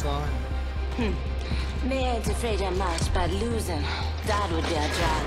slime. Hmm. Mayor's afraid I much, but losing. That would be a drag.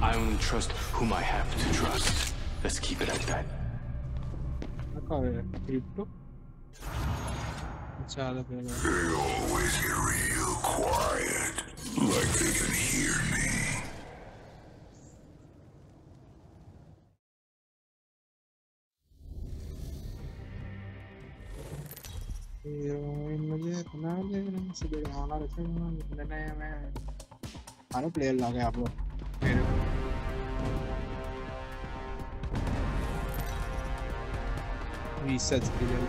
I only trust whom I have to trust. Let's keep it at that. They always get real quiet, like they can hear me. मुझे Ronaldo से बड़े होना रहते हैं मैंने मैं आने player ला गए आप लोग मेरे को वीसज के लिए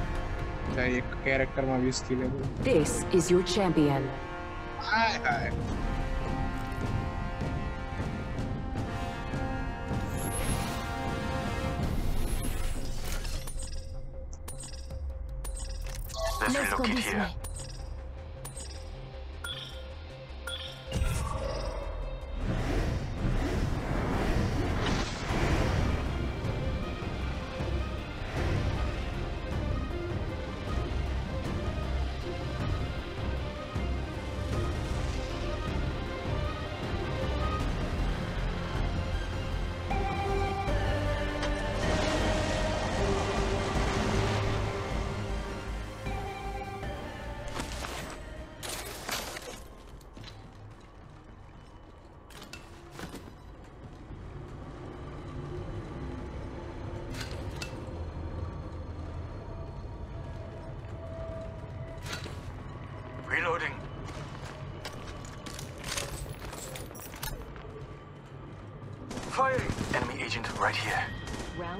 चाहे एक कैरेक्टर में भी उसके लिए this is your champion hi hi Let's go this way.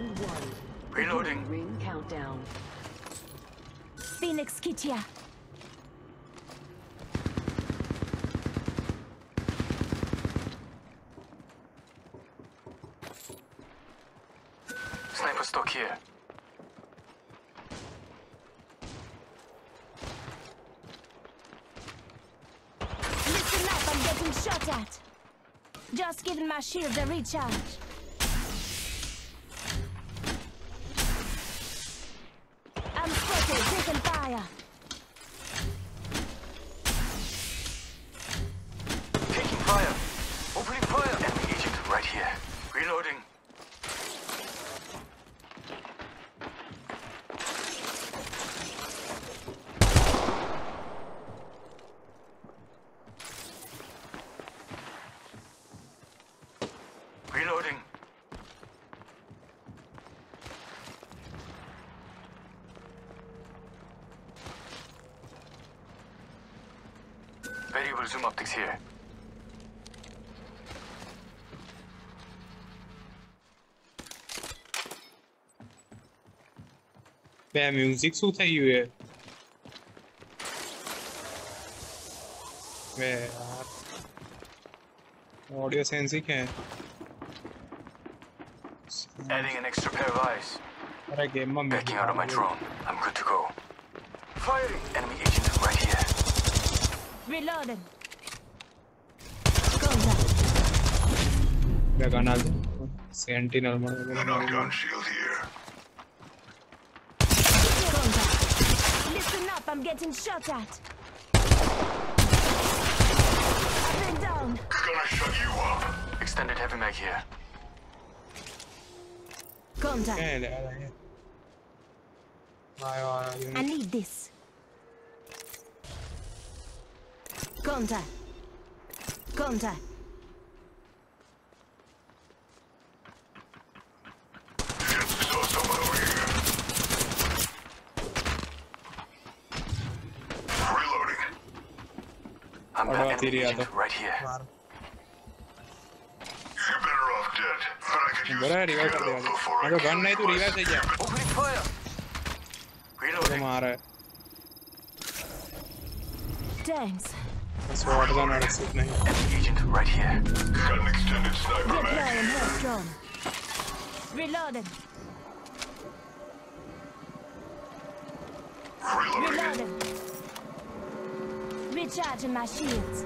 Round one. Reloading. Ring countdown. Phoenix Kitia. Sniper stock here. Listen up, I'm getting shot at. Just giving my shield a recharge. I'm spotted, taking fire. Taking fire. Opening fire. Enemy agent right here. Reloading. Reloading. Local zoom optics here. Beh, music so है यू है। Audio sensing Adding an extra pair of eyes. Backing out of my drone. I'm good to go. Firing. Enemy agent right here. Reloaded. Goes up. Back on us. Sentinel. Knockdown shield here. Goes up. Listen up, I'm getting shot at. I've been down. Gonna shut you up. Extended heavy mag here. Contact. I need this. Contact. Contact. I'm what back at the agent right here. Claro. You're better off dead, but I could use a revive कर दे मेरे को gun नहीं तो revive दे जा opening fire reloading मार रहा है Thanks this way. I don't know what's happening. Agent, right here. Got an extended sniper mag. Drone. Reloaded. Reloaded. Reloaded. Recharging my shields.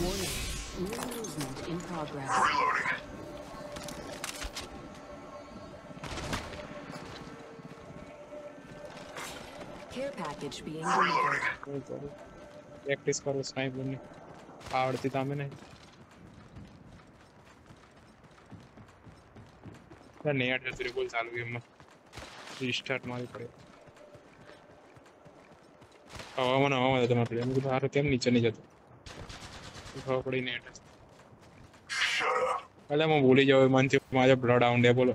Warning. New movement in progress. Reloading. package being delivered. Reloading. Practice કરો sniper ની આવડતી તમે નહીં net હશે બોલ ચાલુ ગેમમાં restart મારી પડે હવામાં હવામાં તમારે પ્લેયર મેં કીધું હારું કેમ નીચે નહીં જતું ખબર પડી નેટ Shut up. એટલે હું ભૂલી જાવ મને મારે બ્લડ આઉન્ડ દે બોલો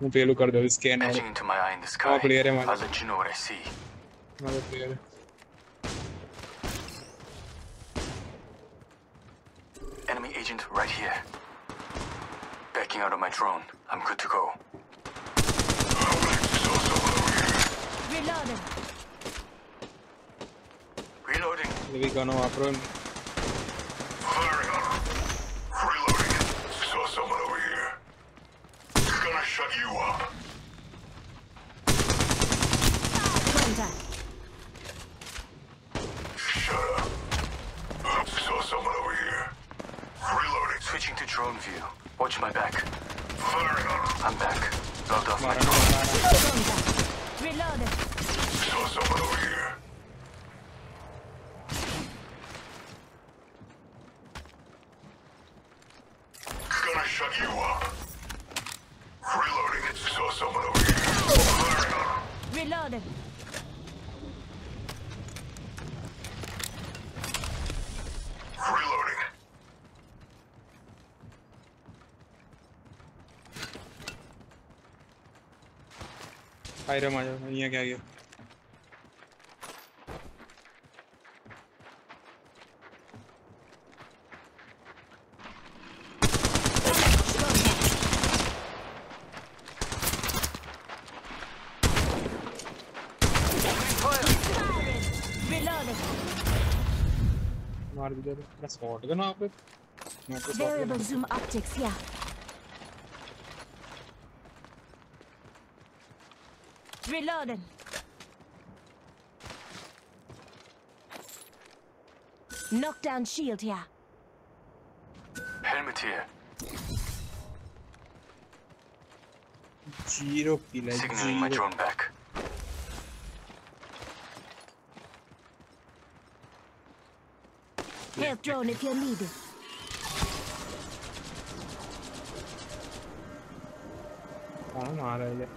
હું પેલું કરી દઉં scan Edging into Enemy agent right here. Backing out of my drone. I'm good to go. Reloading. Reloading. Maybe gonna approve. Firing. Reloading. Saw someone over here. Gonna shut you up. Contact. drone view. Watch my back. I'm back. Logged off my drone. Reloaded. Saw someone over here. Gonna shut you up. Reloading. Saw someone over here. Reloaded. आयरम आ जाओ यहां क्या गया मार दिया था spot करना आप पे वेरिएबल जूम ऑप्टिक्स या Reloading. Knockdown shield here. Helmet here. Giro pila Signaling my drone back. Help drone if you're needed. Bana ne ara öyle?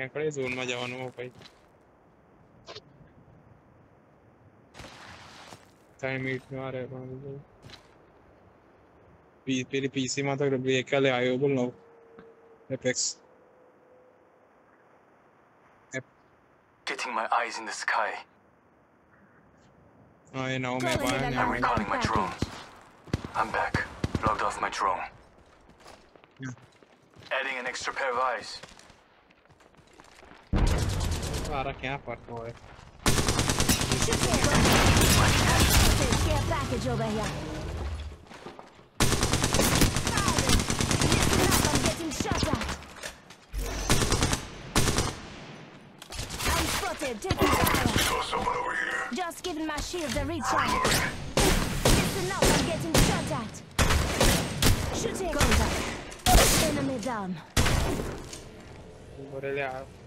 નીકળે ઝોનમાં જવાનું હો ભાઈ ત્રણ મિનિટ નો આરે પણ પી પેલી પીસી માં તો એકલે આવ્યો બોલ નવ apex Getting my eyes in the sky. હા એ નવ Calling મેં in a પાયા I'm live recalling my drone. package. I'm back. Logged off my drone. Yeah. Adding an extra pair of eyes. Cara, quem é a porta não I'm Just giving my shield a recharge. Listen up, I'm getting shot at. Shooting. Enemy down. Orelha.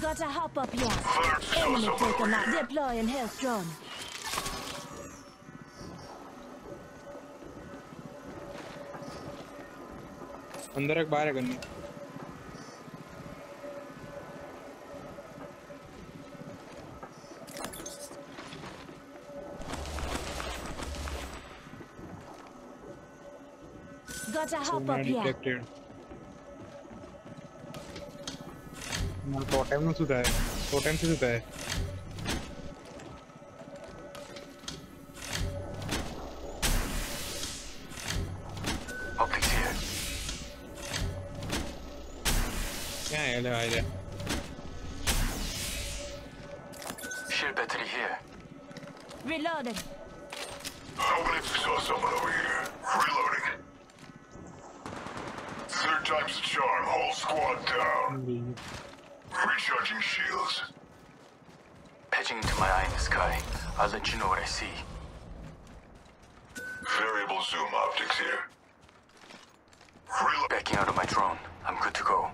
Gotta hop up here. Enemy taken out. Deploying health drone. अंदर एक बाहर है hop up Sona here. Detected મારું totem નું શું થાય totem શું થાય Optics here. ક્યાં એટલે આઈ Shield battery here. Reloading. I believe saw someone over here. Squad down. Recharging shields. Patching into my eye in the sky. I'll let you know what I see. Variable zoom optics here. Relo Backing out of my drone. I'm good to go.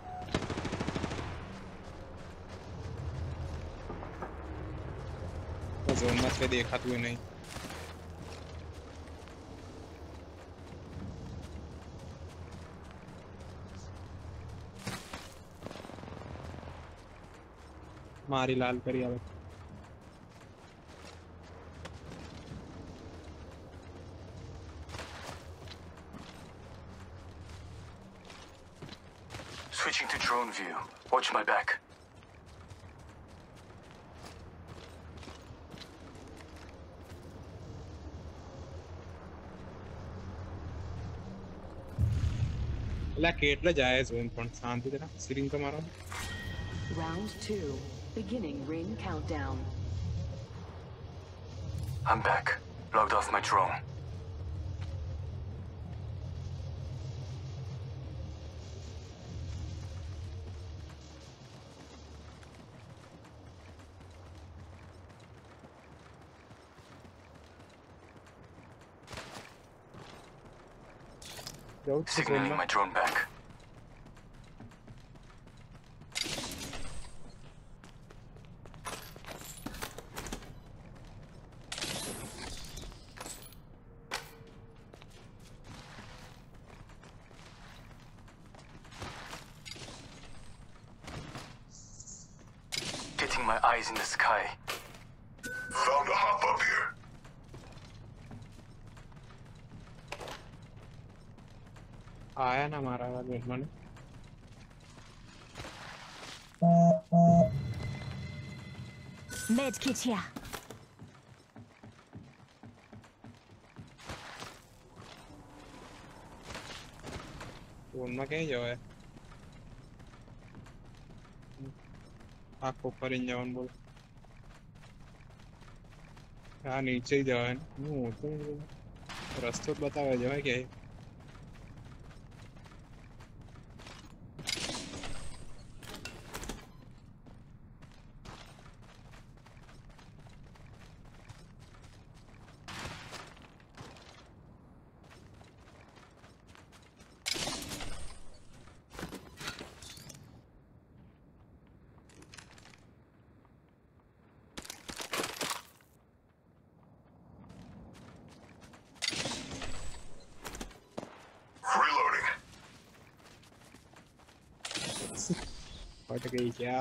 Vou fazer uma fedeia com a મારી લાલ કરી આવે Switching to drone view. Watch my back. એટલે કેટલે જાય zone પણ શાંતિ જરા સિરિંગ તો મારો Round two. Beginning ring countdown. I'm back. Logged off my drone. Signaling my drone back. आगे माने Med kit here. Volna che io è. आपको पर इंजान बोल। यहाँ नीचे ही जाओ है। ना तो रास्ते बताओ जाओ क्या है फट गई क्या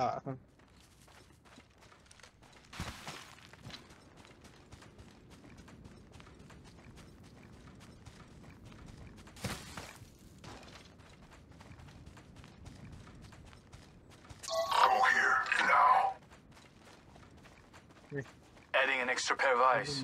Adding an extra pair of eyes.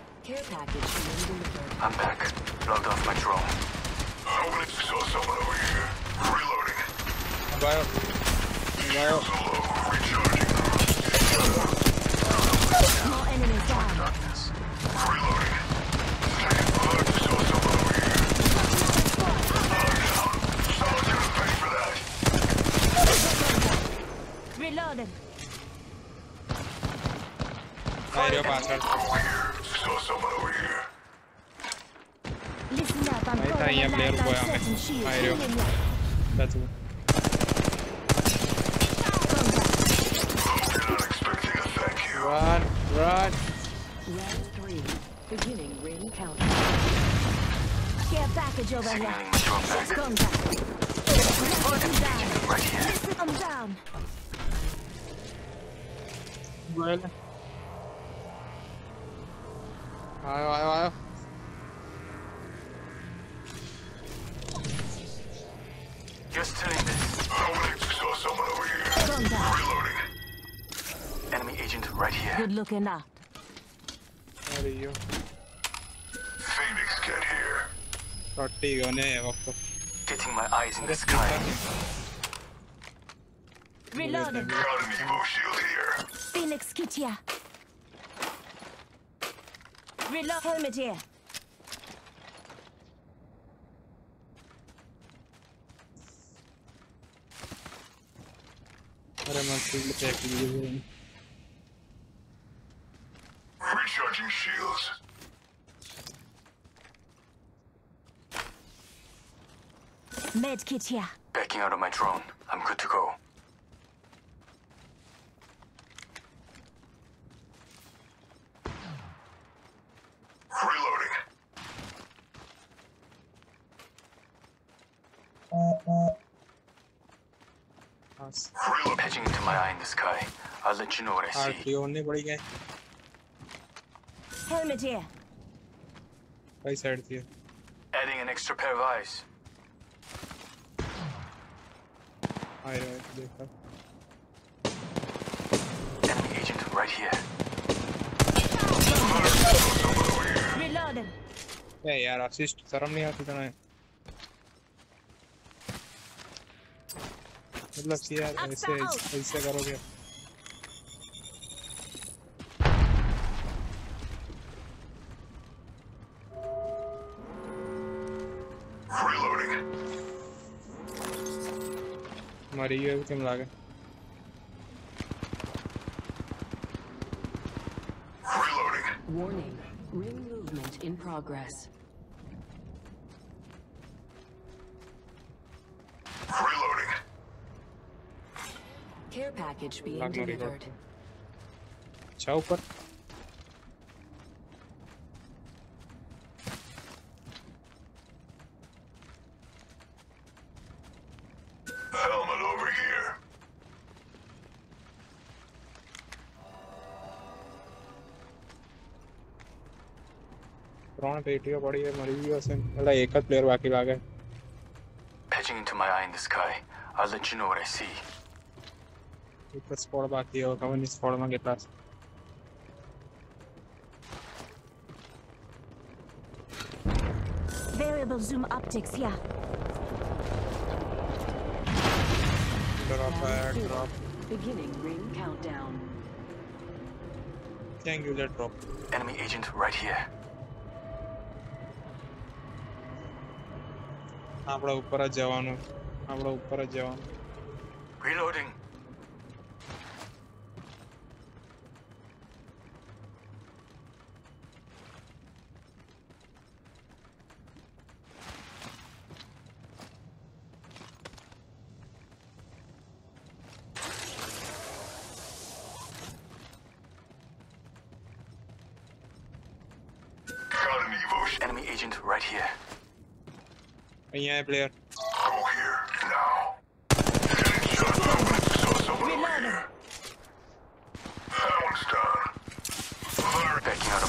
Care package being delivered. I'm back. Logged off my drone. I only saw someone over here. Reloading. Bio. Bio. Solo. Recharging. Small enemy down. Darkness. Reloading. Second bug. Saw someone over here. Lockdown. Someone's gonna pay for that. Reloading. Reloading. I know, bastard. Over here. Saw someone over here. Listen up. I'm Ahí está, calling ya a player lifeline boy, ame. setting shields. Ahí yo. Healing you. That's Contact. You're not expecting a thank you. run run Round three. Beginning ring countdown. Care package over here. Signaling my back. Contact. I'm down. Right here. I'm down. Vajo, vajo, vajo. Just telling this. Dominic saw someone over here. Reloading. Enemy agent right here. Good looking out. Where are you? Phoenix, get here. Thirty, gone. Eh, what the? Getting my eyes in the sky. Reloading. Got an new shield here. Phoenix, get here. Reload. Helmet here. I'm not checking Recharging shields. Med kit here. Backing out of my drone. I'm good to go. I'll let you know what I see. RT होने पड़ी गए Helmet here. कई side थी Adding an extra pair of eyes. आए रहे देखा Enemy agent right here. Reloading. ए यार assist शर्म नहीं आती तुम्हें मतलब कि यार ऐसे ऐसे करोगे aí eu tenho laga. Warning. Ring in progress. Reloading. Care package being delivered. Ciao, ત્રણ પેટીઓ પડી છે મરી ગયો હશે એટલે એક જ પ્લેયર બાકી લાગે Patching into my eye in the sky. I'll let you know what I see. એક જ સ્કોડ બાકી હવે ખબર નહીં સ્કોડમાં કેટલા છે Variable zoom optics here. Drop drop Beginning ring countdown. Triangular drop Enemy agent right here. આપણા ઉપર જ જવાનું આપણા ઉપર જ જવાનું Reloading. Got an Evo shield. Enemy agent right here. Yeah, yeah player. I'm going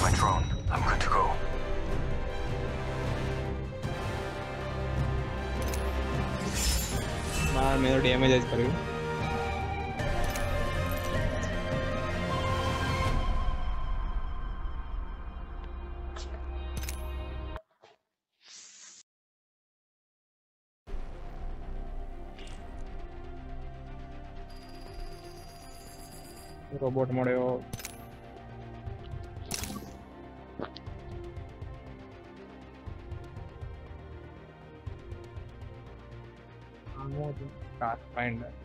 to go. I'm going to go. I'm going to go. Robot મળ્યો આનું હતું પાથફાઇન્ડર